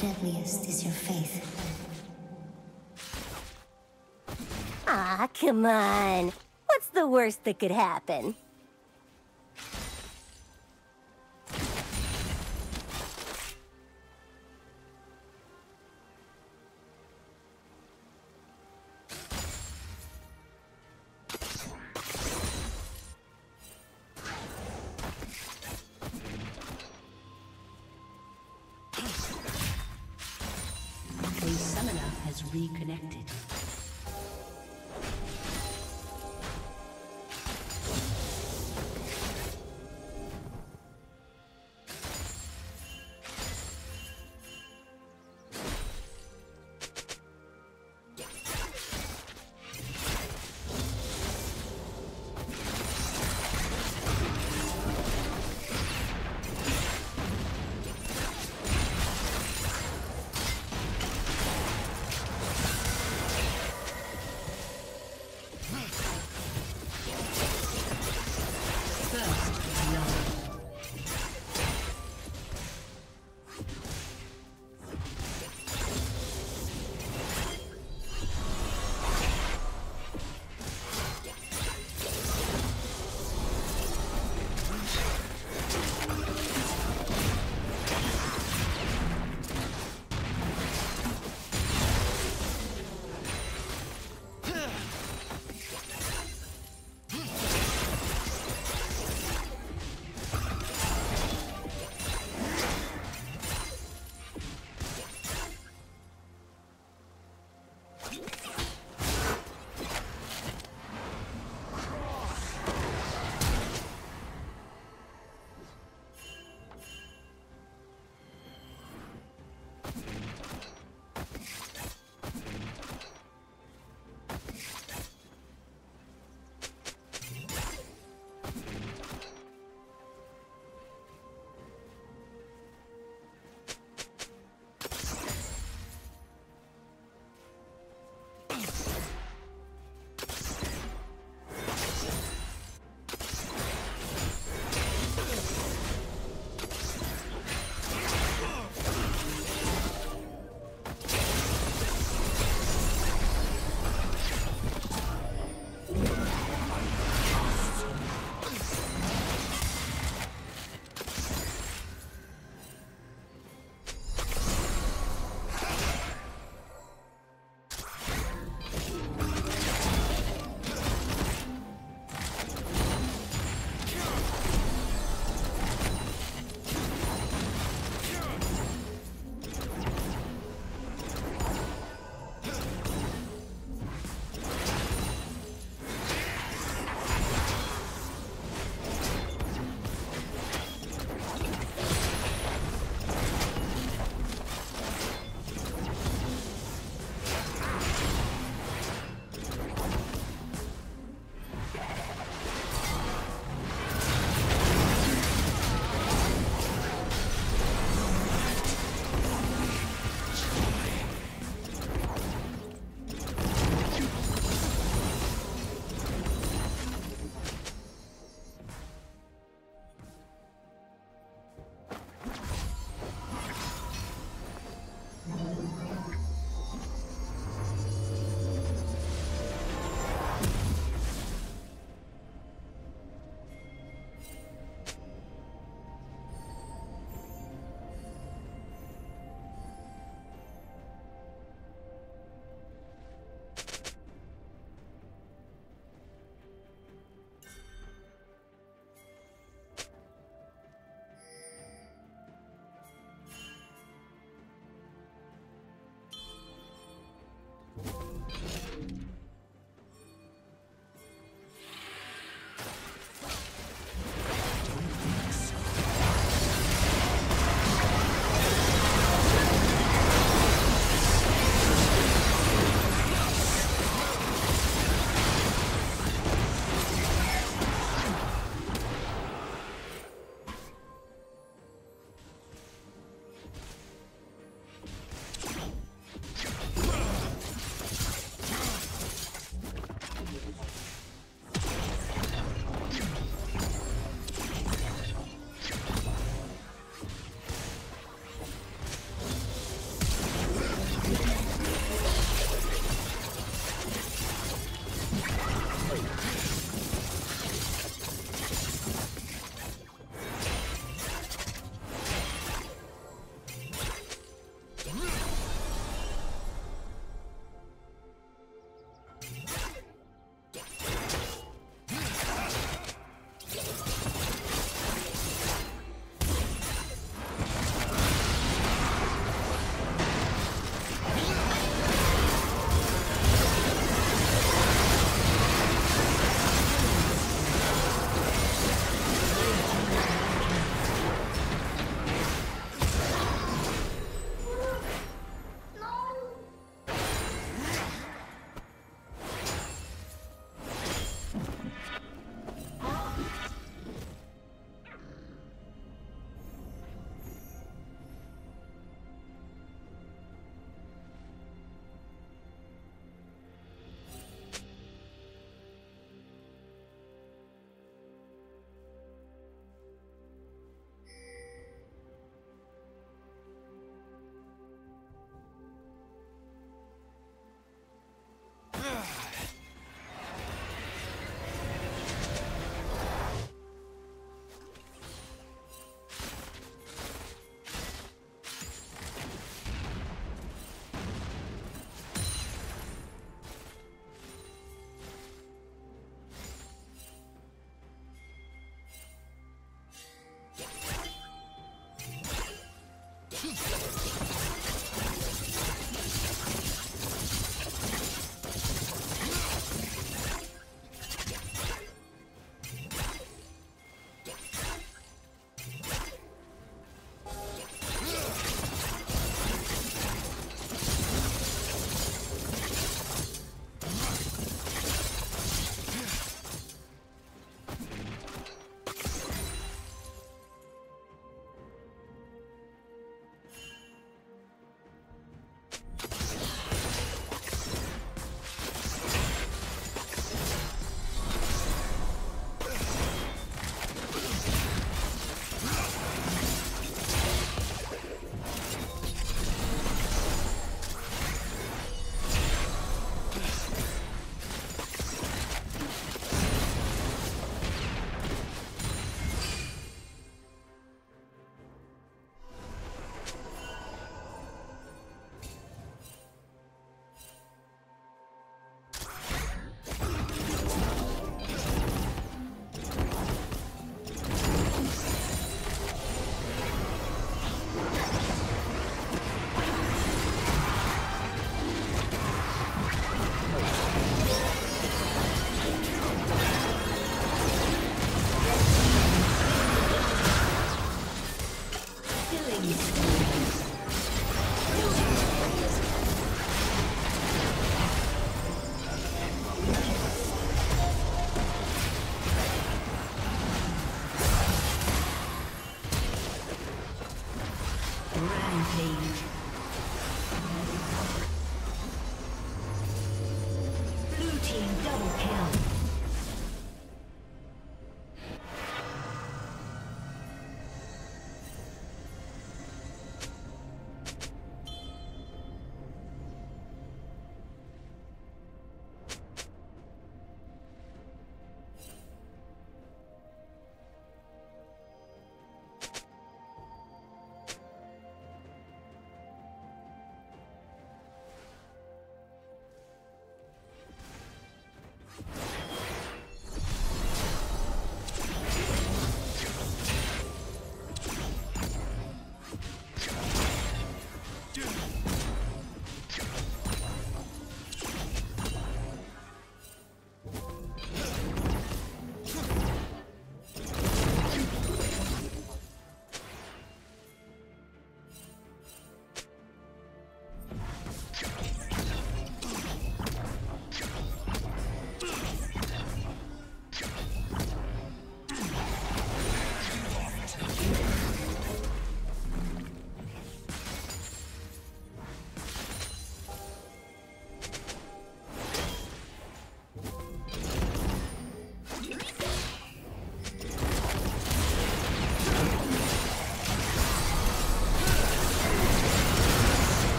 deadliest is your faith. Ah, come on. What's the worst that could happen?